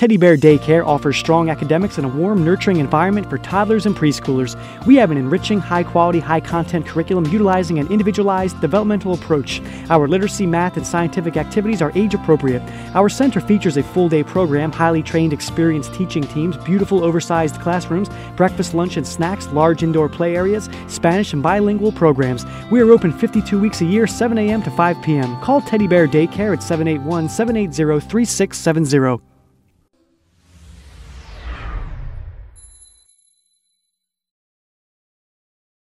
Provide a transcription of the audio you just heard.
Teddy Bear Daycare offers strong academics and a warm, nurturing environment for toddlers and preschoolers. We have an enriching, high quality, high content curriculum utilizing an individualized developmental approach. Our literacy, math, and scientific activities are age appropriate. Our center features a full day program, highly trained, experienced teaching teams, beautiful, oversized classrooms, breakfast, lunch, and snacks, large indoor play areas, Spanish and bilingual programs. We are open 52 weeks a year, 7 a.m. to 5 p.m. Call Teddy Bear Daycare at 781 780 3670.